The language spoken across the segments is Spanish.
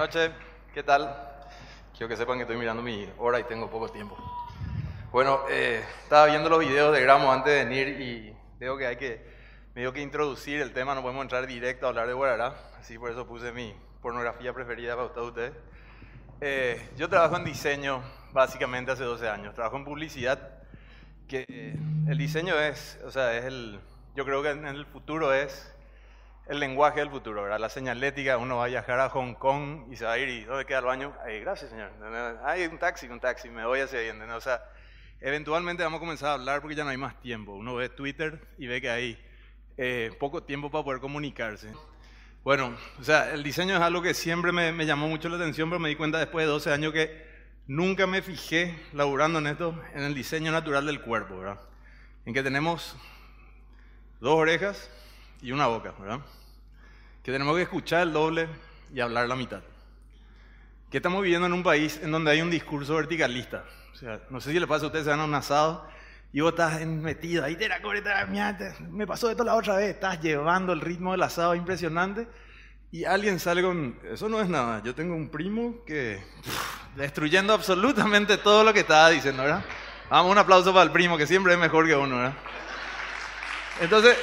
noches, ¿qué tal? Quiero que sepan que estoy mirando mi hora y tengo poco tiempo. Bueno, eh, estaba viendo los videos de Gramo antes de venir y veo que hay que, medio que introducir el tema, no podemos entrar directo a hablar de Guarará, así por eso puse mi pornografía preferida para todos ustedes. Eh, yo trabajo en diseño básicamente hace 12 años, trabajo en publicidad, que eh, el diseño es, o sea, es el, yo creo que en el futuro es el lenguaje del futuro, ¿verdad? La señalética, uno va a viajar a Hong Kong y se va a ir y ¿dónde queda el baño? Ay, gracias, señor. Hay un taxi, un taxi, me voy hacia ahí. O sea, eventualmente vamos a comenzar a hablar porque ya no hay más tiempo. Uno ve Twitter y ve que hay eh, poco tiempo para poder comunicarse. Bueno, o sea, el diseño es algo que siempre me, llamó mucho la atención, pero me di cuenta después de 12 años que nunca me fijé, laburando en esto, en el diseño natural del cuerpo, ¿verdad? En que tenemos dos orejas y una boca, ¿verdad? que tenemos que escuchar el doble y hablar la mitad. Que estamos viviendo en un país en donde hay un discurso verticalista. O sea, no sé si le pasa a ustedes, se van a un asado y vos estás metido ahí, te la me pasó esto la otra vez, estás llevando el ritmo del asado impresionante y alguien sale con, eso no es nada, yo tengo un primo que, destruyendo absolutamente todo lo que estaba diciendo, ¿verdad? Vamos, un aplauso para el primo, que siempre es mejor que uno, ¿verdad? Entonces,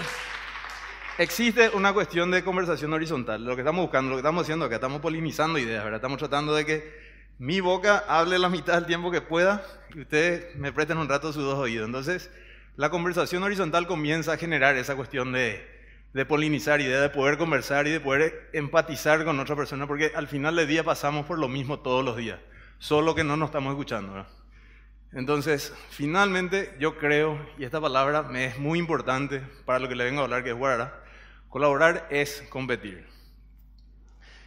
existe una cuestión de conversación horizontal. Lo que estamos buscando, lo que estamos haciendo acá, estamos polinizando ideas, ¿verdad? Estamos tratando de que mi boca hable la mitad del tiempo que pueda y ustedes me presten un rato sus dos oídos. Entonces, la conversación horizontal comienza a generar esa cuestión de, polinizar ideas, de poder conversar y de poder empatizar con otra persona, porque al final del día pasamos por lo mismo todos los días, solo que no nos estamos escuchando. ¿verdad? Entonces, finalmente yo creo, y esta palabra me es muy importante para lo que le vengo a hablar, que es Guarara, Colaborar es competir.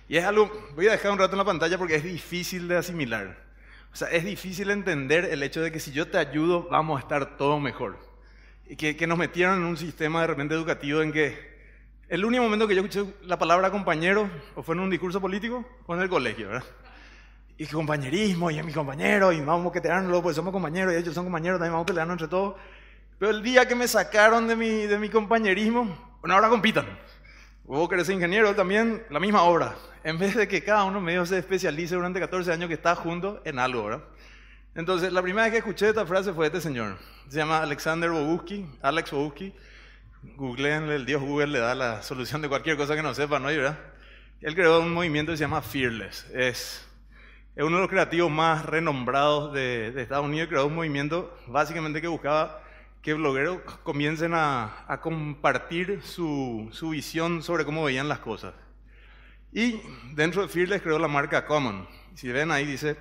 Y es algo, voy a dejar un rato en la pantalla porque es difícil de asimilar. O sea, es difícil entender el hecho de que si yo te ayudo, vamos a estar todo mejor. Y que, que nos metieron en un sistema de repente educativo en que el único momento que yo escuché la palabra compañero, o fue en un discurso político, o en el colegio, ¿verdad? Y compañerismo, y es mi compañero, y vamos a quedarnos, pues somos compañeros, y ellos son compañeros, también vamos a pelearnos entre todos. Pero el día que me sacaron de mi, de mi compañerismo, bueno, ahora compitan. Vos querés ser ingeniero también, la misma obra. En vez de que cada uno medio se especialice durante 14 años que está junto en algo, ¿verdad? Entonces, la primera vez que escuché esta frase fue este señor. Se llama Alexander Boguski, Alex Boguski. Googleenle, el dios Google le da la solución de cualquier cosa que no sepa, ¿no? ¿verdad? Él creó un movimiento que se llama Fearless. Es, es uno de los creativos más renombrados de, de Estados Unidos. Creó un movimiento básicamente que buscaba que blogueros comiencen a, compartir su, su, visión sobre cómo veían las cosas. Y dentro de Fearless creó la marca Common. Si ven ahí dice,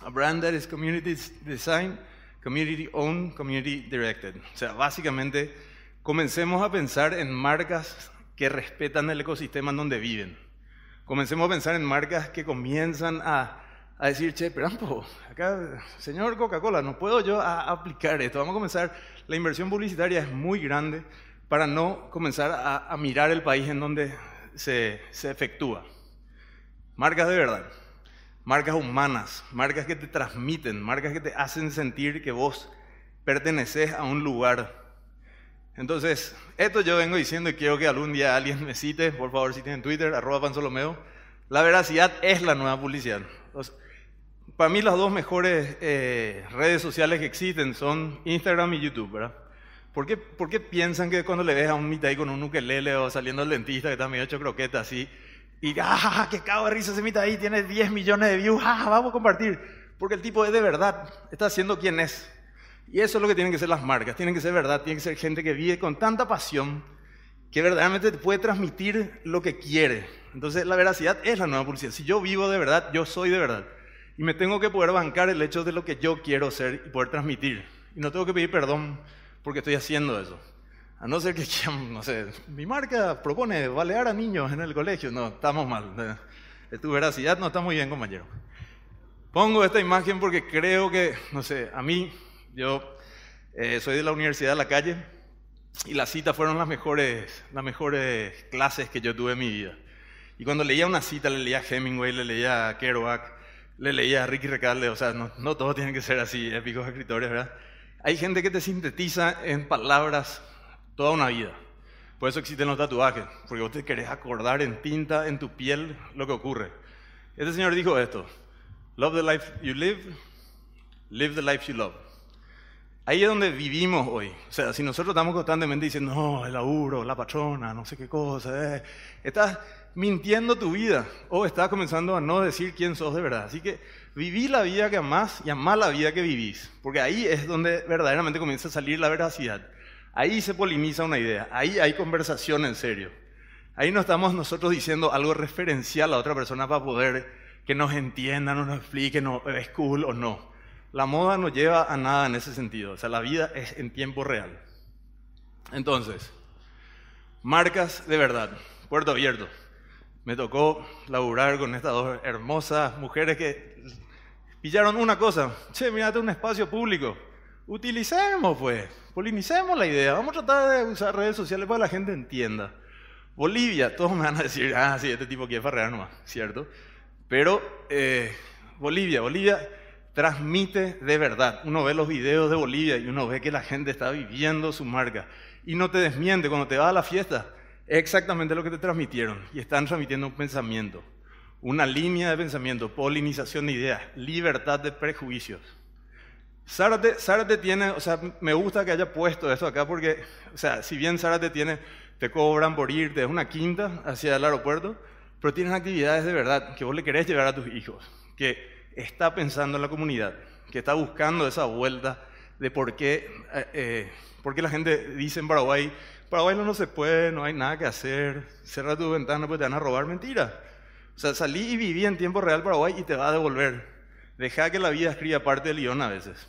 a brand that is community design, community owned, community directed. O sea, básicamente comencemos a pensar en marcas que respetan el ecosistema en donde viven. Comencemos a pensar en marcas que comienzan a a decir, che, pero acá, señor Coca-Cola, no puedo yo aplicar esto. Vamos a comenzar, la inversión publicitaria es muy grande para no comenzar a, mirar el país en donde se, se efectúa. Marcas de verdad, marcas humanas, marcas que te transmiten, marcas que te hacen sentir que vos perteneces a un lugar. Entonces, esto yo vengo diciendo y quiero que algún día alguien me cite, por favor, citen en Twitter, arroba pansolomeo. La veracidad es la nueva publicidad para mí las dos mejores eh, redes sociales que existen son Instagram y YouTube, ¿verdad? ¿Por qué, ¿Por qué, piensan que cuando le ves a un mitad ahí con un ukelele o saliendo al dentista que está medio hecho croqueta así, y ¡ah, qué cago de risa ese mitad ahí, tiene 10 millones de views, ¡ah, vamos a compartir! Porque el tipo es de verdad, está haciendo quien es. Y eso es lo que tienen que ser las marcas, tienen que ser verdad, tienen que ser gente que vive con tanta pasión que verdaderamente te puede transmitir lo que quiere. Entonces la veracidad es la nueva publicidad. Si yo vivo de verdad, yo soy de verdad. Y me tengo que poder bancar el hecho de lo que yo quiero ser y poder transmitir. Y no tengo que pedir perdón porque estoy haciendo eso. A no ser que, no sé, mi marca propone balear a niños en el colegio. No, estamos mal. Tu veracidad no está muy bien, compañero. Pongo esta imagen porque creo que, no sé, a mí, yo eh, soy de la Universidad de la Calle y las citas fueron las mejores, las mejores clases que yo tuve en mi vida. Y cuando leía una cita, le leía a Hemingway, le leía a Kerouac, le leía a Ricky Recalde, o sea, no, no todos tienen que ser así, épicos escritores, ¿verdad? Hay gente que te sintetiza en palabras toda una vida. Por eso existen los tatuajes, porque vos te querés acordar en tinta, en tu piel, lo que ocurre. Este señor dijo esto, love the life you live, live the life you love. Ahí es donde vivimos hoy. O sea, si nosotros estamos constantemente diciendo, no, el laburo, la patrona, no sé qué cosa, eh", estás mintiendo tu vida o estás comenzando a no decir quién sos de verdad. Así que viví la vida que amás y amá la vida que vivís, porque ahí es donde verdaderamente comienza a salir la veracidad. Ahí se poliniza una idea, ahí hay conversación en serio. Ahí no estamos nosotros diciendo algo referencial a otra persona para poder que nos entienda, nos explique, no, es cool o no. La moda no lleva a nada en ese sentido, o sea, la vida es en tiempo real. Entonces, marcas de verdad, puerto abierto. Me tocó laburar con estas dos hermosas mujeres que pillaron una cosa. Che, mirate un espacio público. Utilicemos, pues, polinicemos la idea. Vamos a tratar de usar redes sociales para que la gente entienda. Bolivia, todos me van a decir, ah, sí, este tipo quiere farrear nomás, ¿cierto? Pero eh, Bolivia, Bolivia transmite de verdad. Uno ve los videos de Bolivia y uno ve que la gente está viviendo su marca. Y no te desmiente cuando te vas a la fiesta. Es exactamente lo que te transmitieron. Y están transmitiendo un pensamiento, una línea de pensamiento, polinización de ideas, libertad de prejuicios. Zárate, Zárate tiene, o sea, me gusta que haya puesto esto acá porque, o sea, si bien Zárate tiene, te cobran por irte, es una quinta hacia el aeropuerto, pero tienen actividades de verdad que vos le querés llevar a tus hijos, que está pensando en la comunidad, que está buscando esa vuelta de por qué, eh, eh, por qué la gente dice en Paraguay, Paraguay no, se puede, no hay nada que hacer, cierra tu ventana pues te van a robar, mentira. O sea, salí y viví en tiempo real Paraguay y te va a devolver. Deja que la vida escriba parte del guion a veces.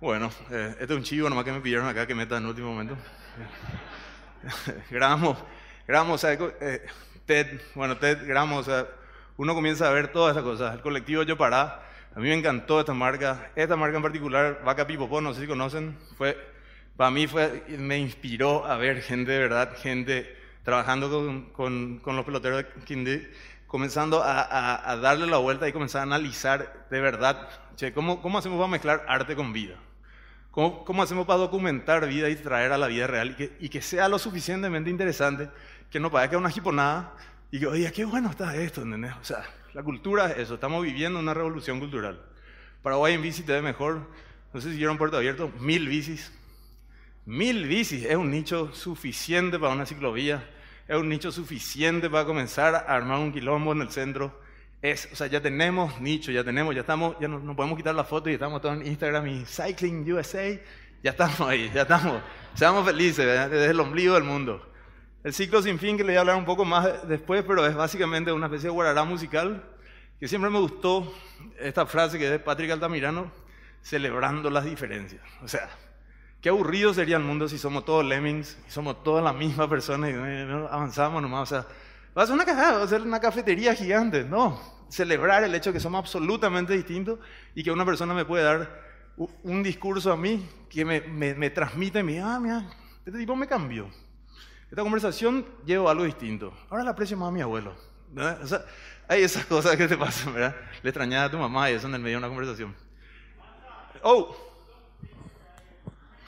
Bueno, eh, este es un chivo nomás que me pidieron acá que meta en último momento. gramos, gramos, o eh, TED, bueno, TED, gramos, uno comienza a ver todas esas cosas. El colectivo Yo Pará, a mí me encantó esta marca. Esta marca en particular, Vaca Pipopó, no sé si conocen, fue, para mí fue, me inspiró a ver gente de verdad, gente trabajando con, con, con los peloteros de Quindí, comenzando a, a, darle la vuelta y comenzar a analizar de verdad, che, ¿cómo, ¿cómo hacemos para mezclar arte con vida? ¿Cómo, ¿Cómo, hacemos para documentar vida y traer a la vida real y que, y que sea lo suficientemente interesante que no parezca una jiponada y yo, oye, qué bueno está esto, ¿entendés? O sea, la cultura es eso, estamos viviendo una revolución cultural. Paraguay en bici te ve mejor, no sé si vieron Puerto Abierto, mil bicis. Mil bicis es un nicho suficiente para una ciclovía, es un nicho suficiente para comenzar a armar un quilombo en el centro. Es, o sea, ya tenemos nicho, ya tenemos, ya estamos, ya no, podemos quitar la foto y estamos todos en Instagram y Cycling USA, ya estamos ahí, ya estamos. Seamos felices, desde el ombligo del mundo. El ciclo sin fin, que le voy a hablar un poco más después, pero es básicamente una especie de guarará musical, que siempre me gustó esta frase que es de Patrick Altamirano, celebrando las diferencias. O sea, qué aburrido sería el mundo si somos todos lemmings, y somos todas la misma persona y no avanzamos nomás. O sea, va a ser una va a ser una cafetería gigante. No, celebrar el hecho de que somos absolutamente distintos y que una persona me puede dar un discurso a mí que me, me, me transmite, me ah, mira, este tipo me cambió. Esta conversación llevo algo distinto. Ahora la aprecio más a mi abuelo. O sea, hay esas cosas que te pasan, ¿verdad? Le extrañaba a tu mamá y eso en el medio de una conversación. ¡Oh!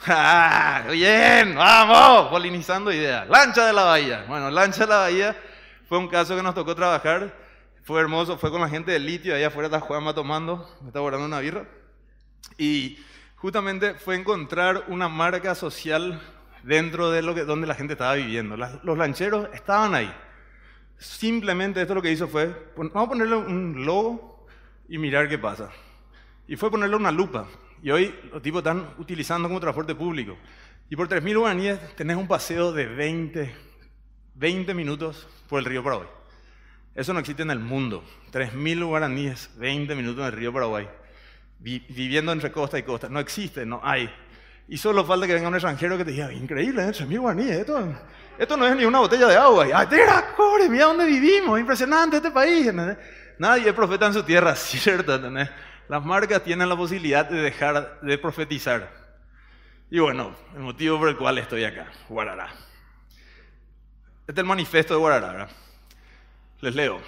¡Ah! ¡Bien! ¡Vamos! Polinizando ideas. Lancha de la Bahía. Bueno, Lancha de la Bahía fue un caso que nos tocó trabajar. Fue hermoso. Fue con la gente del litio. Allá afuera está Juanma tomando. Me está guardando una birra. Y justamente fue encontrar una marca social dentro de donde la gente estaba viviendo. los lancheros estaban ahí. Simplemente esto lo que hizo fue, vamos a ponerle un logo y mirar qué pasa. Y fue ponerle una lupa. Y hoy los tipos están utilizando como transporte público. Y por 3.000 guaraníes tenés un paseo de 20, 20 minutos por el río Paraguay. Eso no existe en el mundo. 3.000 guaraníes, 20 minutos en el río Paraguay. viviendo entre costa y costa. No existe, no hay. Y solo falta que venga un extranjero que te diga, increíble, ¿eh? mi guaní, esto, esto no es ni una botella de agua. Y, ¡Ay, tira, cobre, mira dónde vivimos, impresionante este país. Nadie es profeta en su tierra, ¿cierto? ¿entendés? Las marcas tienen la posibilidad de dejar de profetizar. Y bueno, el motivo por el cual estoy acá, Guarará. Este es el manifiesto de Guarará, ¿verdad? Les leo.